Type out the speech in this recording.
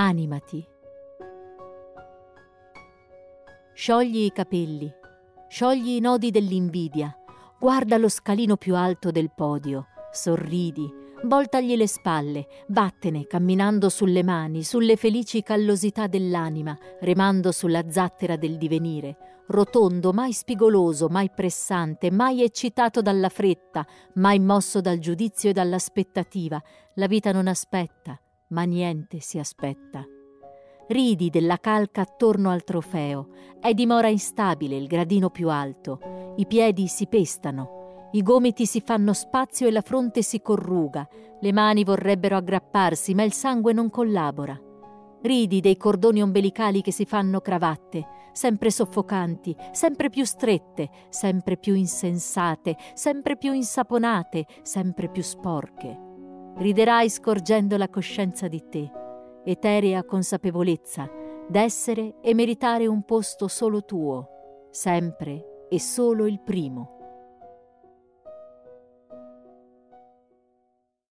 Animati. Sciogli i capelli, sciogli i nodi dell'invidia, guarda lo scalino più alto del podio, sorridi, voltagli le spalle, vattene camminando sulle mani, sulle felici callosità dell'anima, remando sulla zattera del divenire, rotondo, mai spigoloso, mai pressante, mai eccitato dalla fretta, mai mosso dal giudizio e dall'aspettativa. La vita non aspetta, ma niente si aspetta. Ridi della calca attorno al trofeo, è dimora instabile il gradino più alto, i piedi si pestano, i gomiti si fanno spazio e la fronte si corruga, le mani vorrebbero aggrapparsi, ma il sangue non collabora. Ridi dei cordoni ombelicali che si fanno cravatte, sempre soffocanti, sempre più strette, sempre più insensate, sempre più insaponate, sempre più sporche. Riderai scorgendo la coscienza di te, eterea consapevolezza d'essere e meritare un posto solo tuo, sempre e solo il primo.